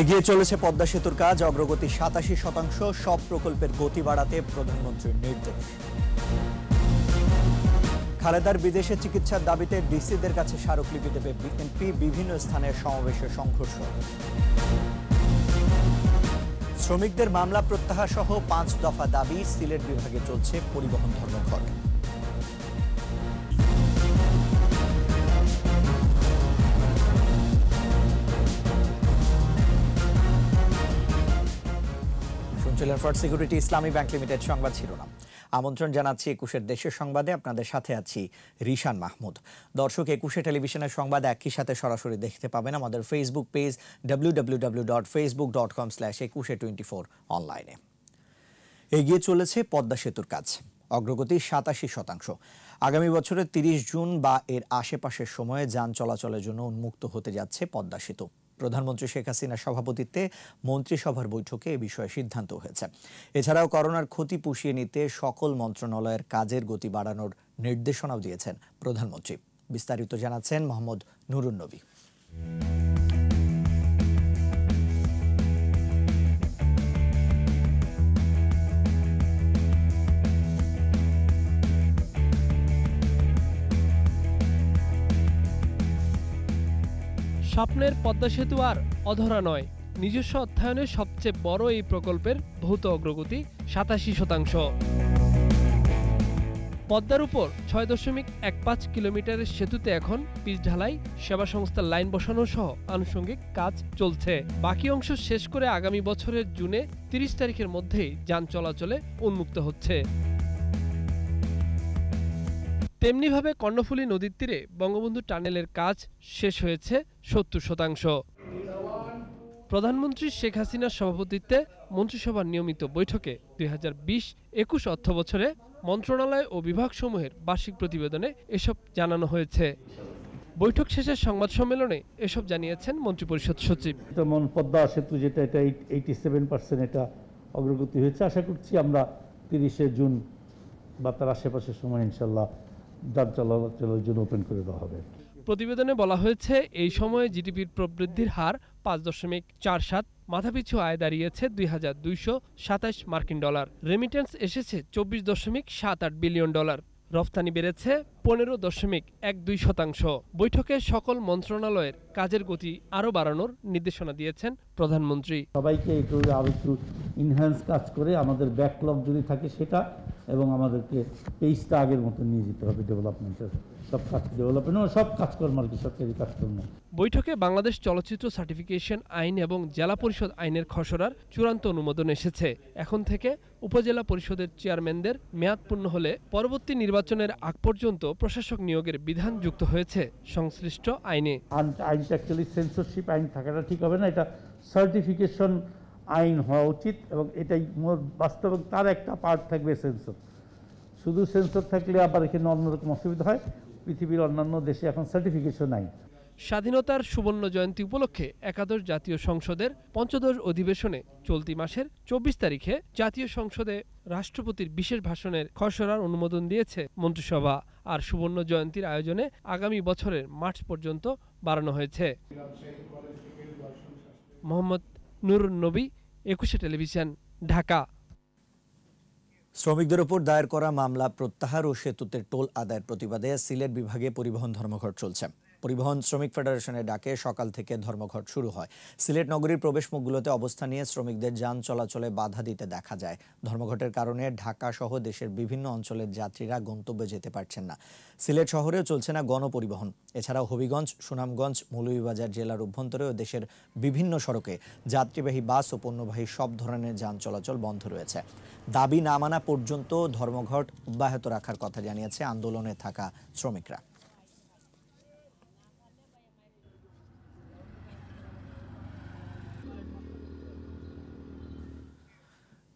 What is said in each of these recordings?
এগিয়ে চলেছে পদ্মা সেতুর কাজ, অগ্রগতি সাতাশি শতাংশ, সব প্রকল্পের গতি বাড়াতে প্রধানমন্ত্রীর নির্দেশ। খালেদার বিদেশে চিকিৎসার দাবিতে ডিসিদের কাছে স্মারকলিপি দেবে বিএনপি, বিভিন্ন স্থানে সমাবেশে সংঘর্ষ। শ্রমিকদের মামলা প্রত্যাহার সহ পাঁচ দফা দাবি সিলেট বিভাগে চলছে পরিবহন ধর্মঘট। শুনছিলেন First Security Islami Bank Limited সংবাদ শিরোনাম। আমন্ত্রণ জানাচ্ছি একুশের দেশের সংবাদে। আপনাদের সাথে আছি রিশান মাহমুদ। দর্শক, একুশে টেলিভিশনের সংবাদ একই সাথে সরাসরি দেখতে পাবেন আমাদের Facebook page W W W dot Facebook dot com slash Ekushey twenty four অনলাইনে এগিয়ে চলেছে পদ্মা সেতুর কাজ, অগ্রগতি সাতাশি শতাংশ। আগামী বছরের তিরিশ জুন বা এর আশেপাশের সময়ে যান চলাচলের জন্য উন্মুক্ত হতে যাচ্ছে পদ্মা সেতু। প্রধানমন্ত্রী শেখ হাসিনার সভাপতিত্বে মন্ত্রিসভার বৈঠকে এ বিষয়ে সিদ্ধান্ত হয়েছে। এছাড়াও করোনার ক্ষতি পুষিয়ে নিতে সকল মন্ত্রণালয়ের কাজের গতি বাড়ানোর নির্দেশনাও দিয়েছেন প্রধানমন্ত্রী। বিস্তারিত জানাচ্ছেন মোহাম্মদ নুরুন স্বপ্নের পদ্মা সেতু আর অধরা নয়। নিজস্ব অর্থায়নের সবচেয়ে বড় এই প্রকল্পের ভৌত অগ্রগতি সাতাশি শতাংশ। পদ্মার উপর ছয় দশমিক এক পাঁচ কিলোমিটারের সেতুতে এখন পিচ ঢালাই, সেবা সংস্থার লাইন বসানো সহ আনুষঙ্গিক কাজ চলছে। বাকি অংশ শেষ করে আগামী বছরের জুনে তিরিশ তারিখের মধ্যেই যান চলাচলে উন্মুক্ত হচ্ছে। তেমনিভাবে কর্ণফুলী নদীর তীরে বঙ্গবন্ধু টানেলের কাজ শেষ হয়েছে সত্তর শতাংশ। প্রধানমন্ত্রী শেখ হাসিনার সভাপতিত্বে মন্ত্রিসভার নিয়মিত বৈঠকে দুই হাজার বিশ একুশ অর্থ মন্ত্রণালয় ও বিভাগসমূহের বার্ষিক প্রতিবেদনে এসব জানানো হয়েছে। বৈঠক শেষে সংবাদ সম্মেলনে এসব জানিয়েছেন মন্ত্রিপরিষদ সচিব। যেমন পদ্মা সেতু যেটা, এটা এইটি সেভেন পার্সেন্ট এটা অগ্রগতি হয়েছে। আশা করছি আমরা তিরিশে জুন বা তার আশেপাশের সময় ইনশাল্লাহ যান চলাচলের জন্য ওপেন করে দেওয়া হবে। প্রতিবেদনে বলা হয়েছে এই সময়ে জিডিপির প্রবৃদ্ধির হার পাঁচ দশমিক চার সাত মাথাপিছু আয় দাঁড়িয়েছে দুই হাজার দুইশো সাতাশ মার্কিন ডলার। রেমিটেন্স এসেছে চব্বিশ দশমিক সাত আট বিলিয়ন ডলার। রফতানি বেড়েছে পনেরো দশমিক এক দুই শতাংশ। বৈঠকে সকল মন্ত্রণালয়ের কাজের গতি আরও বাড়ানোর নির্দেশনা দিয়েছেন প্রধানমন্ত্রী। সবাইকে একটু আরও একটু ইনহ্যান্স কাজ করে আমাদের ব্যাকলগ যদি থাকে সেটা এবং আমাদেরকে পেজটা আগের মতো নিয়ে যেতে হবে ডেভেলপমেন্টের সব কাজ ডেভেলপমেন্ট সব কাজকর্ম আর কি সরকারি কাজকর্ম। বৈঠকে বাংলাদেশ চলচ্চিত্র সার্টিফিকেশন আইন এবং জেলা পরিষদ আইনের খসড়ার চূড়ান্ত অনুমোদন এসেছে। এখন থেকে উপজেলা পরিষদের চেয়ারম্যানদের মেয়াদ পূর্ণ হলে পরবর্তী নির্বাচনের আগ পর্যন্ত প্রশাসক নিয়োগের বিধান যুক্ত হয়েছে সংশ্লিষ্ট আইনে। আইনটা অ্যাকচুয়ালি সেন্সরশিপ আইন থাকাটা ঠিক হবে না এটা সার্টিফিকেশন আইন হওয়া উচিত এবং এটাই মোর বাস্তব তার একটা পার্ট থাকবে সেন্সর শুধু সেন্সর থাকলে আবার এখানে অন্যরকম অসুবিধা হয়। পৃথিবীর অন্যান্য দেশে এখন সার্টিফিকেশন নাই। স্বাধীনতার সুবর্ণ জয়ন্তী উপলক্ষে একাদশ জাতীয় সংসদের পঞ্চদশ অধিবেশনে চলতি মাসের চব্বিশ তারিখে জাতীয় সংসদে রাষ্ট্রপতির বিশেষ ভাষণের খসড়ার অনুমোদন দিয়েছে মন্ত্রিসভা। আর সুবর্ণ জয়ন্তীর আয়োজনে আগামী বছরের মার্চ পর্যন্ত বাড়ানো হয়েছে। মোহাম্মদ নুরুন নবী, একুশে টেলিভিশন, ঢাকা। শ্রমিকদের উপর দায়ের করা মামলা প্রত্যাহার ও সেতুতে টোল আদায়ের প্রতিবাদে সিলেট বিভাগে পরিবহন ধর্মঘট চলছে। পরিবহন শ্রমিক ফেডারেশনের ডাকে সকাল থেকে ধর্মঘট শুরু হয়। সিলেট নগরীর প্রবেশমুখগুলোতে অবস্থান নিয়ে শ্রমিকদের যান চলাচলে বাধা দিতে দেখা যায়। ধর্মঘটের কারণে ঢাকা সহ দেশের বিভিন্ন অঞ্চলের যাত্রীরা গন্তব্যে যেতে পারছেন না। সিলেট শহরেও চলছে না গণপরিবহন। এছাড়াও হবিগঞ্জ, সুনামগঞ্জ, মৌলভীবাজার জেলার অভ্যন্তরে ও দেশের বিভিন্ন সড়কে যাত্রীবাহী বাস ও পণ্যবাহী সব ধরনের যান চলাচল বন্ধ রয়েছে। দাবি না মানা পর্যন্ত ধর্মঘট অব্যাহত রাখার কথা জানিয়েছে আন্দোলনে থাকা শ্রমিকরা।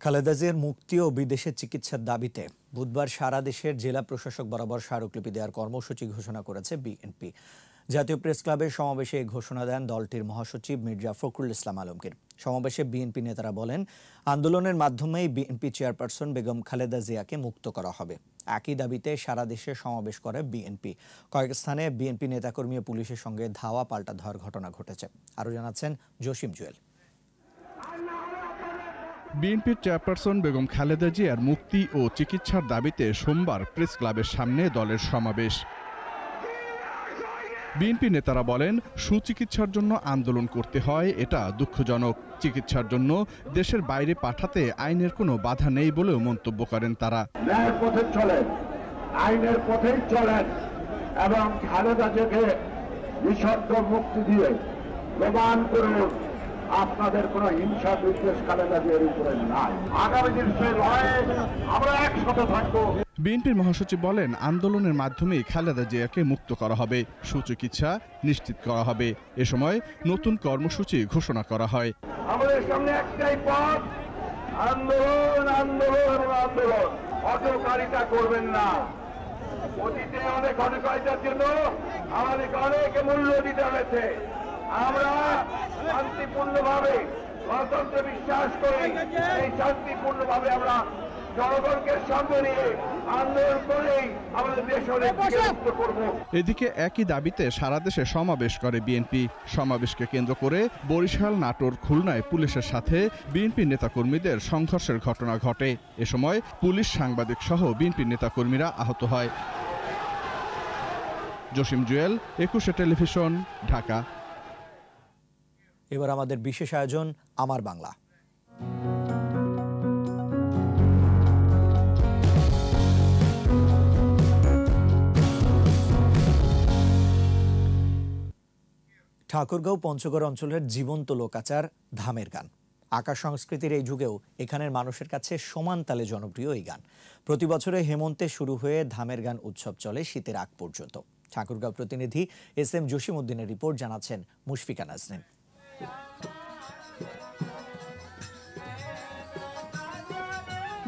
খালেদা জিয়ার মুক্তি ও বিদেশে চিকিৎসার দাবিতে বুধবার সারা দেশের জেলা প্রশাসক বরাবর স্মারকলিপি দেওয়ার কর্মসূচি ঘোষণা করেছে বিএনপি। জাতীয় প্রেস ক্লাবের সমাবেশে ঘোষণা দেন দলটির মহাসচিব মির্জা ফখরুল ইসলাম আলমগীর। সমাবেশে বিএনপি নেতারা বলেন, আন্দোলনের মাধ্যমেই বিএনপি চেয়ারপারসন বেগম খালেদা জিয়াকে মুক্ত করা হবে। একই দাবিতে সারা দেশে সমাবেশ করে বিএনপি। কয়েক স্থানে বিএনপি নেতাকর্মী ও পুলিশের সঙ্গে ধাওয়া পাল্টা ধর ঘটনা ঘটেছে। আরও জানাচ্ছেন জসিম জুয়েল। বিএনপির চেয়ারপারসন বেগম খালেদা জিয়ার মুক্তি ও চিকিৎসার দাবিতে সোমবার প্রেস ক্লাবের সামনে দলের সমাবেশ। বিএনপি নেতারা বলেন, সুচিকিৎসার জন্য আন্দোলন করতে হয়, এটা দুঃখজনক। চিকিৎসার জন্য দেশের বাইরে পাঠাতে আইনের কোনো বাধা নেই বলেও মন্তব্য করেন তারা। পথে চলেন, আইনের পথেই চলেন এবং খালেদা জিয়াকে নিঃশর্ত মুক্তি দিয়ে প্রমাণ করুন আপনাদের কোনো হিংসা বিদ্বেষ খালেদা জিয়ার উপরে নাই। আগামী দিন সেই লড়াইয়ে আমরা একসাথে থাকব। বিএনপির মহাসচিব বলেন আন্দোলনের মাধ্যমে খালেদা জিয়াকে মুক্ত করা হবে সুচিকিৎসা নিশ্চিত করা হবে। এ সময় নতুন কর্মসূচি ঘোষণা করা হয়। আমাদের সামনে একটাই পথ আন্দোলন আন্দোলন আন্দোলন। অটোকারিতা করবেন না। অতীতে অনেক অটোকারিতার জন্য আমাদের অনেক মূল্য দিতে হয়েছে। আমরা শান্তিপূর্ণভাবে গণতন্ত্রে বিশ্বাস করি। এই শান্তিপূর্ণভাবে আমরা জনগণকে সঙ্গে নিয়ে আন্দোলন করেই আমাদের দেশ অনেক মুক্ত করব। এদিকে একই দাবিতে সারা দেশে সমাবেশ করে বিএনপি। সমাবেশকে কেন্দ্র করে বরিশাল নাটোর খুলনায় পুলিশের সাথে বিএনপি নেতাকর্মীদের সংঘর্ষের ঘটনা ঘটে। এ সময় পুলিশ সাংবাদিক সহ বিএনপি নেতাকর্মীরা আহত হয়। জসিম জুয়েল একুশে টেলিভিশন ঢাকা। এবার আমাদের বিশেষ আয়োজন আমার বাংলা। ঠাকুরগাঁও পঞ্চগড় অঞ্চলের জীবন্ত লোকাচার ধামের গান। আকাশ সংস্কৃতির এই যুগেও এখানের মানুষের কাছে সমান তালে জনপ্রিয় এই গান। প্রতি বছরে হেমন্তে শুরু হয়ে ধামের গান উৎসব চলে শীতের আগ পর্যন্ত। ঠাকুরগাঁও প্রতিনিধি এস এম জসিমউদ্দিনের রিপোর্ট জানাচ্ছেন মুশফিকা নাজনীন।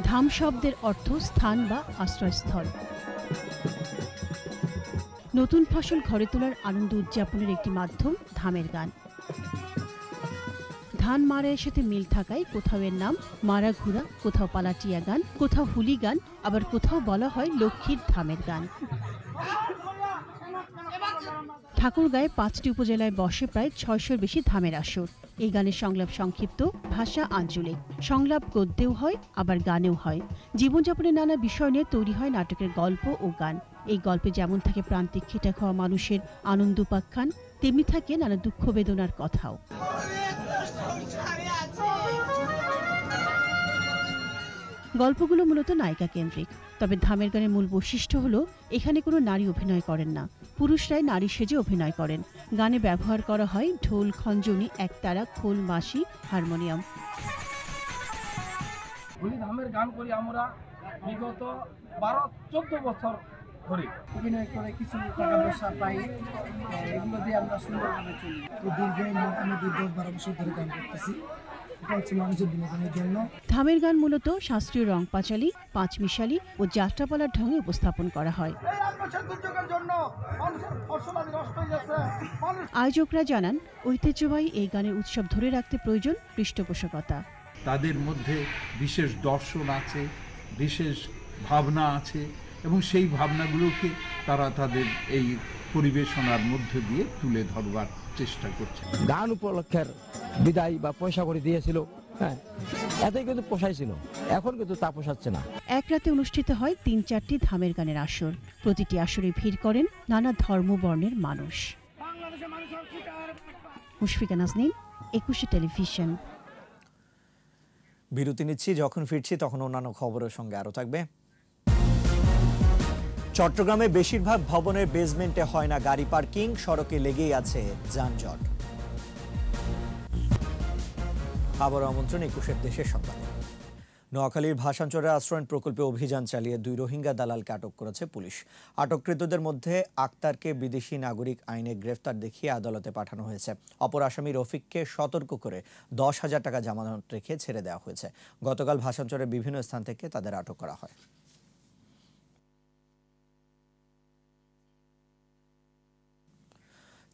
ধাম শব্দের অর্থ স্থান বা আশ্রয়স্থল। নতুন ফসল ঘরে তোলার আনন্দ উদযাপনের একটি মাধ্যম ধামের গান। ধান মারায়ের সাথে মিল থাকায় কোথাও এর নাম মারা ঘুরা কোথাও পালাটিয়া গান, কোথাও হুলি গান, আবার কোথাও বলা হয় লক্ষ্মীর ধামের গান। ঠাকুরগাঁয়ে পাঁচটি উপজেলায় বসে প্রায় ছয়শোর বেশি ধামের আসর। এই গানের সংলাপ সংক্ষিপ্ত, ভাষা আঞ্চলিক। সংলাপ গদ্যেও হয়, আবার গানেও হয়। জীবনযাপনের নানা বিষয় নিয়ে তৈরি হয় নাটকের গল্প ও গান। এই গল্পে যেমন থাকে প্রান্তিক খেটে খাওয়া মানুষের আনন্দ উপাখ্যান, তেমনি থাকে নানা দুঃখ বেদনার কথাও। গল্পগুলো মূলত নায়িকা কেন্দ্রিক। তবে ধামের গানের মূল বৈশিষ্ট্য হলো, এখানে কোনো নারী অভিনয় করেন না। পুরুষরাই নারী সেজে অভিনয় করেন। গানে ব্যবহার করা হয় ঢোল খঞ্জনি একতারা খোল মাসি হারমোনিয়াম। হোলি ধামের গান করি আমরা বিগত বারো চোদ্দ বছর ধরে। অভিনয় করে কিছু টাকা পয়সা পাই এগুলো দিয়ে আমরা সুন্দরভাবে চলি। দীর্ঘ বারো বছর ধরে গান করতেছি। এটা হচ্ছে মানুষের বিনোদনের জন্য। ধামের গান মূলত শাস্ত্রীয় রং পাঁচালি পাঁচমিশালি ও যাত্রাপালার ঢঙে উপস্থাপন করা হয়। আয়োজকরা জানান ঐতিহ্যবাহী এই গানের উৎসব ধরে রাখতে প্রয়োজন পৃষ্ঠপোষকতা। তাদের মধ্যে বিশেষ দর্শন আছে বিশেষ ভাবনা আছে এবং সেই ভাবনাগুলোকে তারা তাদের এই পরিবেশনার মধ্য দিয়ে তুলে ধরবার চেষ্টা করছে গান উপলক্ষের বিদায় বা পয়সা করে দিয়েছিল হ্যাঁ এতই কিন্তু পোষাইছিল এখন কিন্তু তা পোষাচ্ছে না। এক রাতে অনুষ্ঠিত হয় তিন চারটি ধামের গানের আসর। প্রতিটি আসরে ভিড় করেন নানা ধর্ম বর্ণের মানুষ মুশফিকা নাজনীন একুশে টেলিভিশন। বিরতি নিচ্ছি যখন ফিরছি তখন অন্যান্য খবরের সঙ্গে আরও থাকবে। চট্টগ্রামে বেশিরভাগ ভবনের বেসমেন্টে হয় না গাড়ি পার্কিং, সড়কে লেগেই আছে যানজট। আবার আমন্ত্রণ একুশের দেশের সংবাদে। নোয়াখালীর ভাষাঞ্চলে আশ্রয়ণ প্রকল্পে অভিযান চালিয়ে দুই রোহিঙ্গা দালালকে আটক করেছে পুলিশ। আটককৃতদের মধ্যে আক্তারকে বিদেশি নাগরিক আইনে গ্রেফতার দেখিয়ে আদালতে পাঠানো হয়েছে। অপর আসামি রফিককে সতর্ক করে দশ হাজার টাকা জামানত রেখে ছেড়ে দেওয়া হয়েছে। গতকাল ভাষাঞ্চলের বিভিন্ন স্থান থেকে তাদের আটক করা হয়।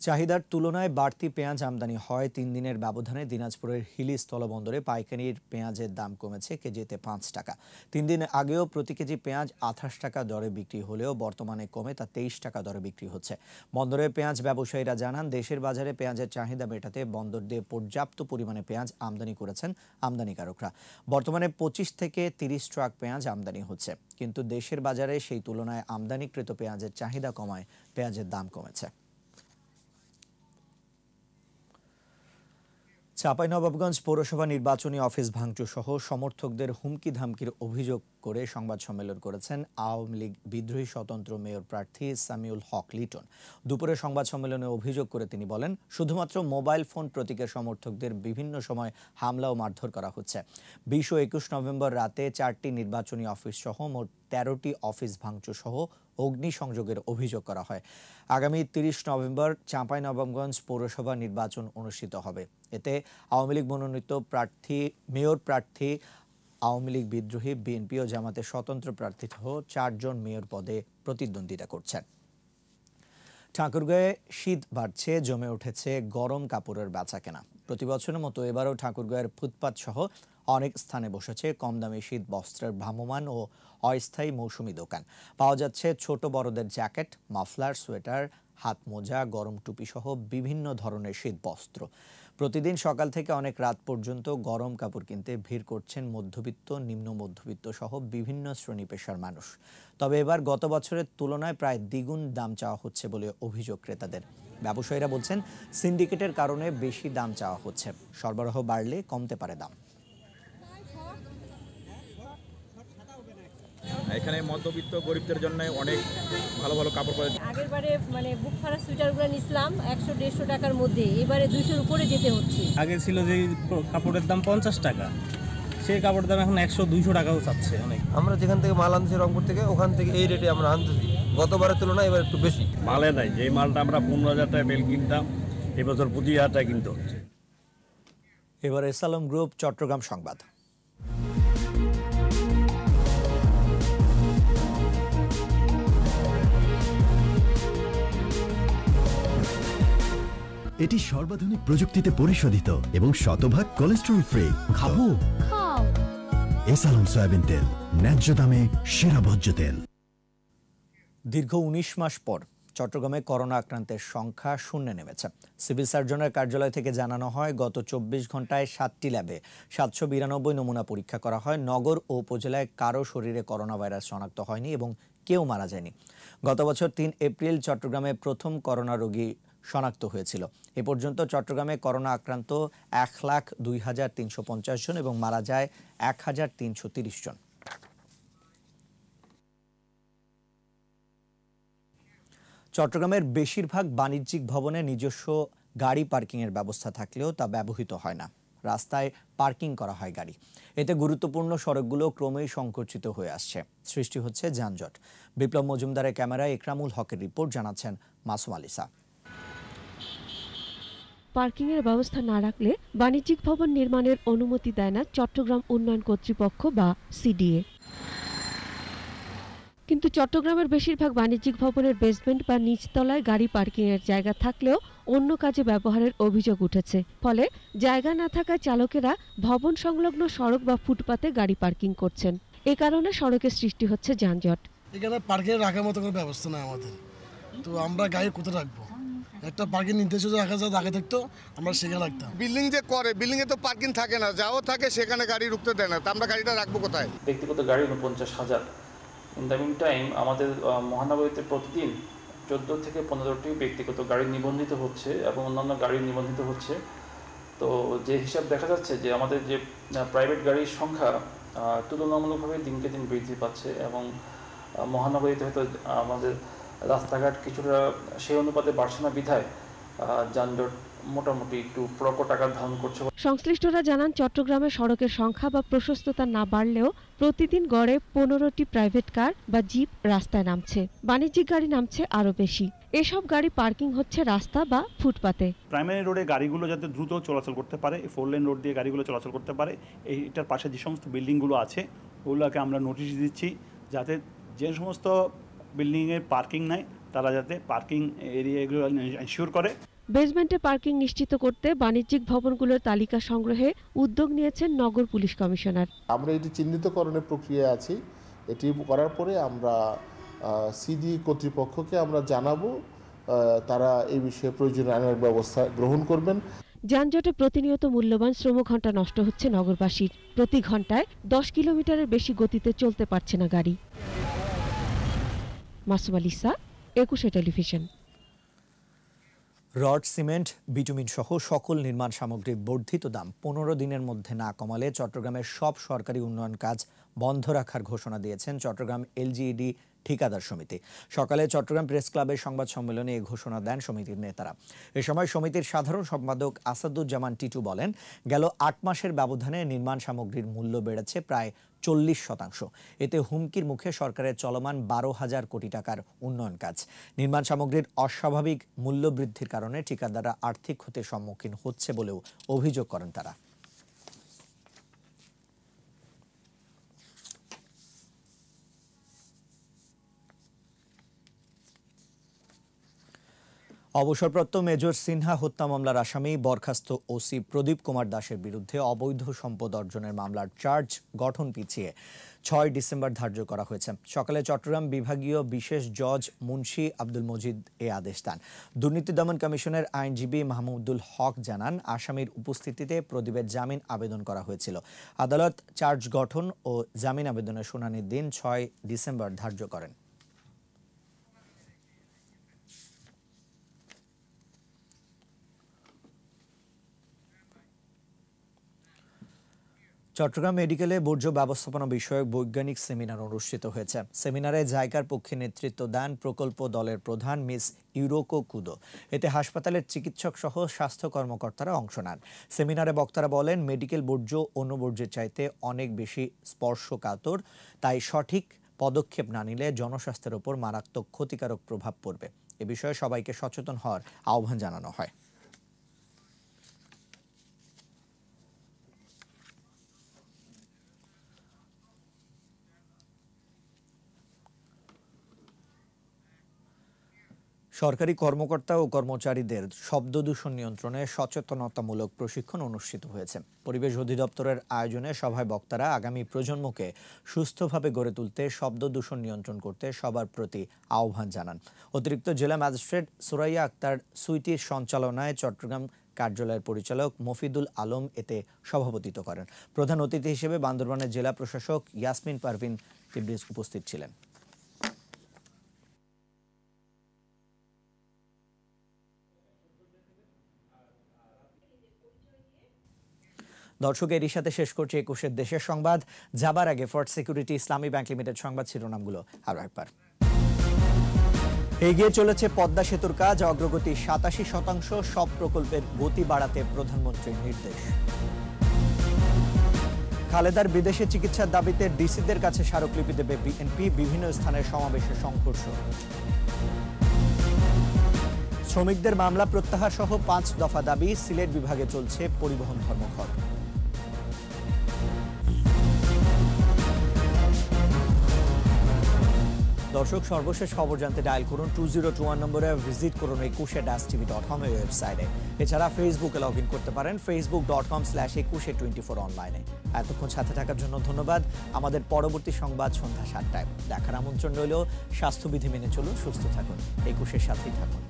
চাহিদার তুলনায় বাড়তি পেঁয়াজ আমদানি হয়। তিন দিনের ব্যবধানে দিনাজপুরের হিলি স্থলবন্দরে পাইকারির পেঁয়াজের দাম কমেছে কেজিতে পাঁচ টাকা। তিন দিন আগেও প্রতি কেজি পেঁয়াজ আঠাশ টাকা দরে বিক্রি হলেও বর্তমানে কমে তা তেইশ টাকা দরে বিক্রি হচ্ছে। বন্দরে পেঁয়াজ ব্যবসায়ীরা জানান, দেশের বাজারে পেঁয়াজের চাহিদা মেটাতে বন্দর দিয়ে পর্যাপ্ত পরিমাণে পেঁয়াজ আমদানি করেছেন আমদানিকারকরা। বর্তমানে পঁচিশ থেকে তিরিশ ট্রাক পেঁয়াজ আমদানি হচ্ছে। কিন্তু দেশের বাজারে সেই তুলনায় আমদানিকৃত পেঁয়াজের চাহিদা কমায়, পেঁয়াজের দাম কমেছে। চাঁপাইনবাবগঞ্জ পৌরসভা নির্বাচনী অফিস ভাঙচুর সহ সমর্থকদের হুমকি ধামকির অভিযোগ করে সংবাদ সম্মেলন করেছেন আওয়ামী লীগ বিদ্রোহী স্বতন্ত্র মেয়র প্রার্থী সামিউল হক লিটন। দুপুরে সংবাদ সম্মেলনে অভিযোগ করে তিনি বলেন, শুধুমাত্র মোবাইল ফোন প্রতীকের সমর্থকদের বিভিন্ন সময় হামলা ও মারধর করা হচ্ছে। বিশ ও একুশ নভেম্বর রাতে চারটি নির্বাচনী অফিস সহ মোট তেরোটি অফিস ভাঙচুর সহ অগ্নিসংযোগের অভিযোগ করা হয়। আগামী তিরিশ নভেম্বর চাঁপাইনবাবগঞ্জ পৌরসভা নির্বাচন অনুষ্ঠিত হবে। এতে আওয়ামী লীগ মনোনীত প্রার্থী, মেয়র প্রার্থী, আওয়ামী লীগ বিদ্রোহী, বিএনপি ও জামাতের স্বতন্ত্র প্রার্থী সহ চারজন মেয়র পদে প্রতিদ্বন্দ্বিতা করছেন। ঠাকুরগাঁয়ে শীত বাড়ছে, জমে উঠেছে গরম কাপড়ের বেচা কেনা প্রতি বছরের মতো এবারও ঠাকুরগাঁয়ের ফুটপাত সহ অনেক স্থানে বসেছে কম দামি শীত বস্ত্রের ভ্রাম্যমাণ ও অস্থায়ী মৌসুমি দোকান। পাওয়া যাচ্ছে ছোট বড়দের জ্যাকেট, মাফলার, সোয়েটার, হাত মোজা, গরম টুপি সহ বিভিন্ন ধরনের শীত বস্ত্র। প্রতিদিন সকাল থেকে অনেক রাত পর্যন্ত গরম কাপড় কিনতে ভিড় করছেন মধ্যবিত্ত, নিম্ন মধ্যবিত্ত সহ বিভিন্ন শ্রেণি পেশার মানুষ। তবে এবার গত বছরের তুলনায় প্রায় দ্বিগুণ দাম চাওয়া হচ্ছে বলে অভিযোগ ক্রেতাদের। ব্যবসায়ীরা বলছেন, সিন্ডিকেটের কারণে বেশি দাম চাওয়া হচ্ছে। সরবরাহ বাড়লে কমতে পারে দাম। এখানে মধ্যবিত্ত গরিবদের জন্য অনেক ভালো ভালো কাপড় পাওয়া যায় আগের বারে মানে বুক ফাড়া সুইটারগুলো নিছিলাম একশো দেড়শো টাকার মধ্যে। এবারে দুশোর উপরে যেতে হচ্ছে। আগে ছিল যে কাপড়ের দাম পঞ্চাশ টাকা। সেই কাপড়ের দাম এখন একশো দুইশো টাকাও চাচ্ছে অনেক। আমরা যেখান থেকে মাল আনছি রংপুর থেকে ওখান থেকে এই রেটে আমরা আনতেছি। গতবারের তুলনায় এবার একটু বেশি। মালে নাই যে মালটা আমরা পনেরো হাজার টাকা বেল কিনতাম এবছর পঁচিশ হাজার টাকা কিনতে হচ্ছে। এবারে সালাম গ্রুপ চট্টগ্রাম সংবাদ। এটি সর্বাধুনিক প্রযুক্তিতে পরিশোধিত এবং শতভাগ কোলেস্ট্রল ফ্রি খাব। এসালন সয়াবিন তেল ন্যায্য দামে সেরা ভোজ্য তেল। দীর্ঘ উনিশ মাস পর চট্টগ্রামে করোনা আক্রান্তের সংখ্যা শূন্যে নেমেছে। সিভিল সার্জনের কার্যালয় থেকে জানানো হয় গত চব্বিশ ঘন্টায় সাতটি ল্যাবে সাতশো বিরানব্বই নমুনা পরীক্ষা করা হয়। নগর ও উপজেলায় কারও শরীরে করোনা ভাইরাস শনাক্ত হয়নি এবং কেউ মারা যায়নি। গত বছর তিন এপ্রিল চট্টগ্রামে প্রথম করোনা রোগী শনাক্ত হয়েছিল। এ পর্যন্ত চট্টগ্রামে করোনা আক্রান্ত এক লাখ দুই হাজার তিনশো পঞ্চাশ জন এবং মারা যায় এক হাজার তিনশো তিরিশ জন। চট্টগ্রামের বেশিরভাগ বাণিজ্যিক ভবনে নিজস্ব গাড়ি পার্কিংয়ের ব্যবস্থা থাকলেও তা ব্যবহৃত হয় না। রাস্তায় পার্কিং করা হয় গাড়ি। এতে গুরুত্বপূর্ণ সড়কগুলো ক্রমেই সংকুচিত হয়ে আসছে। সৃষ্টি হচ্ছে যানজট। বিপ্লব মজুমদারের ক্যামেরায় একরামুল হকের রিপোর্ট জানাচ্ছেন মাসুম আলিসা পার্কিংয়ের ব্যবস্থা না রাখলে বাণিজ্যিক ভবন নির্মাণের অনুমতি দেয় না চট্টগ্রাম উন্নয়ন কর্তৃপক্ষ বা সিডিএ। কিন্তু চট্টগ্রামের বেশিরভাগ বাণিজ্যিক ভবনের বেসমেন্ট বা নিচতলায় গাড়ি পার্কিংয়ের জায়গা থাকলেও অন্য কাজে ব্যবহারের অভিযোগ উঠেছে। ফলে জায়গা না থাকায় চালকেরা ভবন সংলগ্ন সড়ক বা ফুটপাতে গাড়ি পার্কিং করছেন। এ কারণে সড়কে সৃষ্টি হচ্ছে যানজট। এখানে পার্কিং রাখার মতো কোনো ব্যবস্থা নাই আমাদের। তো আমরা গাড়ি কোথায় রাখব? একটা পার্কিং নির্দেশ রাখা যায় আগে থাকতো আমরা সেখানে রাখতাম। বিল্ডিং যে করে বিল্ডিং এ তো পার্কিং থাকে না যাও থাকে সেখানে গাড়ি রুখতে দেয় না তা আমরা গাড়িটা রাখব কোথায়? ব্যক্তিগত গাড়ি উনপঞ্চাশ হাজার। ইন দ্য মিন টাইম আমাদের মহানগরীতে প্রতিদিন চোদ্দ থেকে পনেরোটি ব্যক্তিগত গাড়ি নিবন্ধিত হচ্ছে এবং অন্যান্য গাড়ি নিবন্ধিত হচ্ছে। তো যে হিসাব দেখা যাচ্ছে যে আমাদের যে প্রাইভেট গাড়ির সংখ্যা তুলনামূলকভাবে দিনকে দিন বৃদ্ধি পাচ্ছে এবং মহানগরীতে হয়তো আমাদের রাস্তাঘাট কিছুটা সেই অনুপাতে বাড়ছে না বিধায় যানজট মোটামুটি একটু প্রকট আকার ধারণ করছে। সংশ্লিষ্টরা জানান চট্টগ্রামে সড়কের সংখ্যা বা প্রশস্ততা না বাড়লেও প্রতিদিন গড়ে পনেরোটি প্রাইভেট কার বা জিপ রাস্তায় নামছে। বাণিজ্যিক গাড়ি নামছে আরও বেশি। এসব গাড়ি পার্কিং হচ্ছে রাস্তা বা ফুটপাতে। প্রাইমারি রোডে গাড়িগুলো যাতে দ্রুত চলাচল করতে পারে ফোর লেন রোড দিয়ে গাড়িগুলো চলাচল করতে পারে এইটার পাশে যে সমস্ত বিল্ডিংগুলো আছে ওগুলোকে আমরা নোটিশ দিচ্ছি যাতে যে সমস্ত বিল্ডিংয়ে পার্কিং নাই তারা যাতে পার্কিং এরিয়া এগুলো এনশিওর করে। বেসমেন্টে পার্কিং নিশ্চিত করতে বাণিজ্যিক ভবনগুলোর তালিকা সংগ্রহে উদ্যোগ নিয়েছেন নগর পুলিশ কমিশনার। আমরা এটি চিহ্নিতকরণের প্রক্রিয়ায় আছি। এটি করার পরে আমরা সিডি কর্তৃপক্ষকে আমরা জানাব আহ, তারা এই বিষয়ে প্রয়োজনীয় আইনের ব্যবস্থা গ্রহণ করবেন। যানজটে প্রতিনিয়ত মূল্যবান শ্রমঘণ্টা নষ্ট হচ্ছে নগরবাসীর। প্রতি ঘন্টায় দশ কিলোমিটারের বেশি গতিতে চলতে পারছে না গাড়ি। মাসুম আলিসা একুশে টেলিভিশন। রড, সিমেন্ট, বিটুমিন সহ সকল নির্মাণ সামগ্রীর বর্ধিত দাম পনেরো দিনের মধ্যে না কমালে চট্টগ্রামের সব সরকারি উন্নয়ন কাজ বন্ধ রাখার ঘোষণা দিয়েছেন চট্টগ্রাম এলজিইডি ঠিকাদার সমিতি। সকালে চট্টগ্রাম প্রেস ক্লাবের সংবাদ সম্মেলনে এই ঘোষণা দেন সমিতির নেতারা। এ সময় সমিতির সাধারণ সম্পাদক আসাদুজ্জামান টিটু বলেন, গেল আট মাসের ব্যবধানে নির্মাণ সামগ্রীর মূল্য বেড়েছে প্রায় চল্লিশ শতাংশ। এতে হুমকির মুখে সরকারের চলমান বারো হাজার কোটি টাকার উন্নয়ন কাজ। নির্মাণ সামগ্রীর অস্বাভাবিক মূল্য বৃদ্ধির কারণে ঠিকাদাররা আর্থিক ক্ষতির সম্মুখীন হচ্ছে বলেও অভিযোগ করেন তারা। অবসরপ্রাপ্ত মেজর সিনহা হত্যা মামলার আসামি বরখাস্ত ওসি প্রদীপ কুমার দাসের বিরুদ্ধে অবৈধ সম্পদ অর্জনের মামলার চার্জ গঠন পিছিয়ে ছয় ডিসেম্বর ধার্য করা হয়েছে। সকালে চট্টগ্রাম বিভাগীয় বিশেষ জজ মুন্সি আব্দুল মজিদ এ আদেশ দেন। দুর্নীতি দমন কমিশনের আইনজীবী মাহমুদুল হক জানান, আসামির উপস্থিতিতে প্রদীপের জামিন আবেদন করা হয়েছিল। আদালত চার্জ গঠন ও জামিন আবেদনের শুনানির দিন ছয় ডিসেম্বর ধার্য করেন। চট্টগ্রাম মেডিকেলে বর্জ্য ব্যবস্থাপনা বিষয়ক বৈজ্ঞানিক সেমিনার অনুষ্ঠিত হয়েছে। সেমিনারে জায়গার পক্ষে নেতৃত্ব দেন প্রকল্প দলের প্রধান মিস ইউরোকো কুদো। এতে হাসপাতালের চিকিৎসক সহ স্বাস্থ্য কর্মকর্তারা অংশ নেন। সেমিনারে বক্তারা বলেন, মেডিকেল বর্জ্য অন্য বর্জ্যের চাইতে অনেক বেশি স্পর্শকাতর, তাই সঠিক পদক্ষেপ না নিলে জনস্বাস্থ্যের ওপর মারাত্মক ক্ষতিকারক প্রভাব পড়বে। এ বিষয়ে সবাইকে সচেতন হওয়ার আহ্বান জানানো হয়। সরকারি কর্মকর্তা ও কর্মচারীদের শব্দ দূষণ নিয়ন্ত্রণে সচেতনতামূলক প্রশিক্ষণ অনুষ্ঠিত হয়েছে। পরিবেশ অধিদপ্তরের আয়োজনে সভায় বক্তারা আগামী প্রজন্মকে সুস্থভাবে গড়ে তুলতে শব্দ দূষণ নিয়ন্ত্রণ করতে সবার প্রতি আহ্বান জানান। অতিরিক্ত জেলা ম্যাজিস্ট্রেট সুরাইয়া আক্তার সুইটির সঞ্চালনায় চট্টগ্রাম কার্যালয়ের পরিচালক মফিদুল আলম এতে সভাপতিত্ব করেন। প্রধান অতিথি হিসেবে বান্দরবানের জেলা প্রশাসক ইয়াসমিন পারভিন তিব্রিজ উপস্থিত ছিলেন। দর্শক এরই সাথে শেষ করছি একুশের দেশের সংবাদ। যাবার আগে First Security Islami Bank Limited সংবাদ শিরোনামগুলো আরও একবার। এগিয়ে চলেছে পদ্মা সেতুর কাজ, অগ্রগতি সাতাশি শতাংশ, সব প্রকল্পের গতি বাড়াতে প্রধানমন্ত্রীর নির্দেশ। খালেদার বিদেশে চিকিৎসার দাবিতে ডিসিদের কাছে স্মারকলিপি দেবে বিএনপি, বিভিন্ন স্থানের সমাবেশে সংঘর্ষ। শ্রমিকদের মামলা প্রত্যাহার সহ পাঁচ দফা দাবি, সিলেট বিভাগে চলছে পরিবহন ধর্মঘট। দর্শক, সর্বশেষ খবর জানতে ডায়াল করুন টু জিরো টু ওয়ান নম্বরে, ভিজিট করুন Ekushey dash TV dot com এই ওয়েবসাইটে। এছাড়া ফেসবুকে লগ ইন করতে পারেন Facebook dot com slash Ekushey twenty four অনলাইনে। এতক্ষণ সাথে থাকার জন্য ধন্যবাদ। আমাদের পরবর্তী সংবাদ সন্ধ্যা সাতটায়। দেখার আমন্ত্রণ রইল। স্বাস্থ্যবিধি মেনে চলুন, সুস্থ থাকুন। একুশের সাথেই থাকুন।